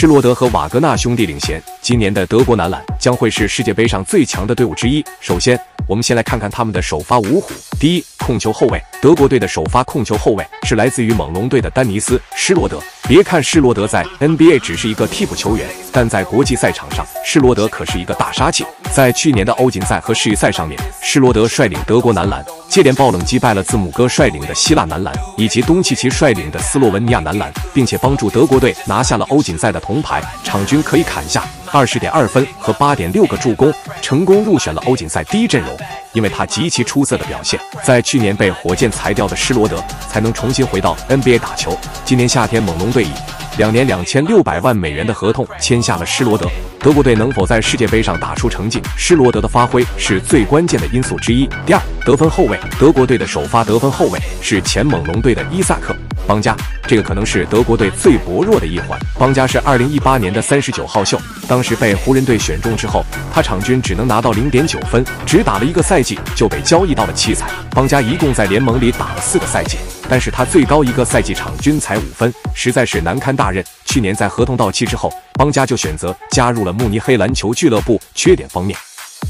施罗德和瓦格纳兄弟领衔，今年的德国男篮将会是世界杯上最强的队伍之一。首先，我们先来看看他们的首发五虎。第一，控球后卫，德国队的首发控球后卫是来自于猛龙队的丹尼斯·施罗德。别看施罗德在 NBA 只是一个替补球员，但在国际赛场上，施罗德可是一个大杀器。在去年的欧锦赛和世预赛上面，施罗德率领德国男篮接连爆冷击败了字母哥率领的希腊男篮以及东契奇率领的斯洛文尼亚男篮，并且帮助德国队拿下了欧锦赛的铜牌，场均可以砍下二十点二分和八点六个助攻，成功入选了欧锦赛第一阵容。因为他极其出色的表现，在去年被火箭裁掉的施罗德才能重新回到 NBA 打球。今年夏天，猛龙队以两年两千六百万美元的合同签下了施罗德。德国队能否在世界杯上打出成绩，施罗德的发挥是最关键的因素之一。第二，得分后卫，德国队的首发得分后卫是前猛龙队的伊萨克。邦加，这个可能是德国队最薄弱的一环。邦加是二零一八年的三十九号秀，当时被湖人队选中之后，他场均只能拿到零点九分，只打了一个赛季就被交易到了奇才。邦加一共在联盟里打了四个赛季，但是他最高一个赛季场均才五分，实在是难堪大任。去年在合同到期之后，邦加就选择加入了慕尼黑篮球俱乐部。缺点方面，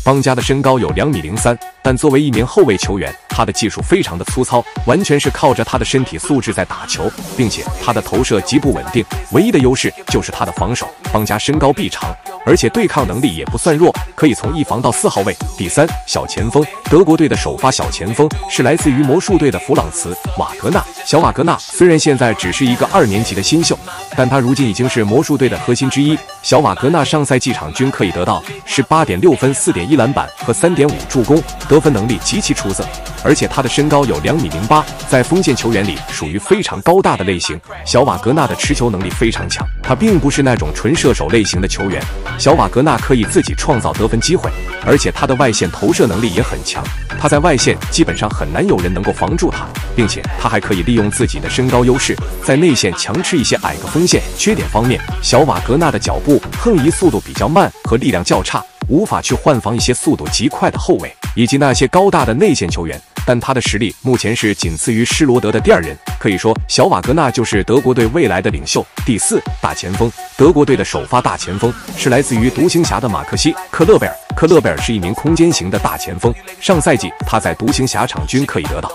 邦加的身高有两米零三，但作为一名后卫球员。他的技术非常的粗糙，完全是靠着他的身体素质在打球，并且他的投射极不稳定。唯一的优势就是他的防守。邦加身高臂长，而且对抗能力也不算弱，可以从一防到四号位。第三，小前锋，德国队的首发小前锋是来自于魔术队的弗朗茨·瓦格纳。小瓦格纳虽然现在只是一个二年级的新秀，但他如今已经是魔术队的核心之一。小瓦格纳上赛季场均可以得到十八点六分、四点一篮板和三点五助攻，得分能力极其出色。而且他的身高有两米零八，在锋线球员里属于非常高大的类型。小瓦格纳的持球能力非常强，他并不是那种纯射手类型的球员。小瓦格纳可以自己创造得分机会，而且他的外线投射能力也很强。他在外线基本上很难有人能够防住他，并且他还可以利用自己的身高优势，在内线强吃一些矮个锋线。缺点方面，小瓦格纳的脚步横移速度比较慢，和力量较差，无法去换防一些速度极快的后卫以及那些高大的内线球员。但他的实力目前是仅次于施罗德的第二人，可以说小瓦格纳就是德国队未来的领袖。第四大前锋，德国队的首发大前锋是来自于独行侠的马克西·克勒贝尔。克勒贝尔是一名空间型的大前锋，上赛季他在独行侠场均可以得到。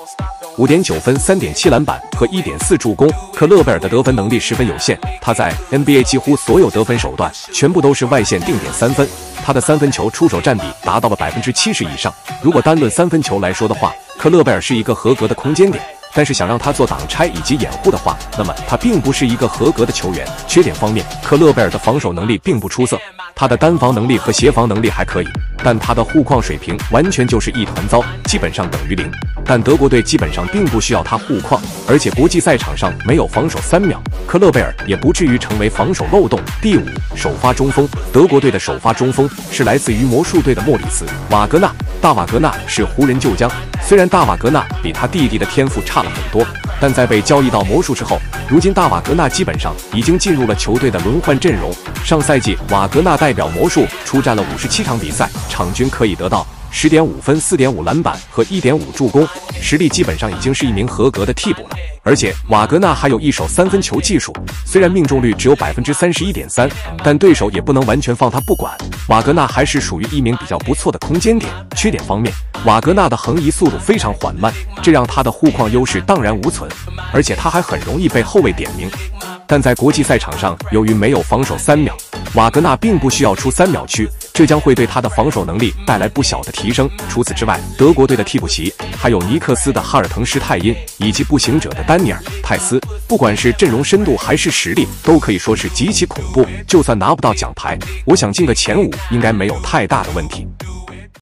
五点九分、三点七篮板和一点四助攻。克勒贝尔的得分能力十分有限，他在 NBA 几乎所有得分手段全部都是外线定点三分，他的三分球出手占比达到了百分之七十以上。如果单论三分球来说的话，克勒贝尔是一个合格的空间点。但是想让他做挡拆以及掩护的话，那么他并不是一个合格的球员。缺点方面，克勒贝尔的防守能力并不出色，他的单防能力和协防能力还可以，但他的护框水平完全就是一团糟，基本上等于零。但德国队基本上并不需要他护框，而且国际赛场上没有防守三秒，克勒贝尔也不至于成为防守漏洞。第五，首发中锋，德国队的首发中锋是来自于魔术队的莫里斯·瓦格纳。大瓦格纳是湖人旧将，虽然大瓦格纳比他弟弟的天赋差了很多，但在被交易到魔术之后，如今大瓦格纳基本上已经进入了球队的轮换阵容。上赛季，瓦格纳代表魔术出战了五十七场比赛，场均可以得到。十点五分、四点五篮板和一点五助攻，实力基本上已经是一名合格的替补了。而且瓦格纳还有一手三分球技术，虽然命中率只有百分之三十一点三，但对手也不能完全放他不管。瓦格纳还是属于一名比较不错的空间点。缺点方面，瓦格纳的横移速度非常缓慢，这让他的护框优势荡然无存，而且他还很容易被后卫点名。但在国际赛场上，由于没有防守三秒，瓦格纳并不需要出三秒区，这将会对他的防守能力带来不小的提升。除此之外，德国队的替补席还有尼克斯的哈尔滕施泰因以及步行者的丹尼尔泰斯，不管是阵容深度还是实力，都可以说是极其恐怖。就算拿不到奖牌，我想进个前五应该没有太大的问题。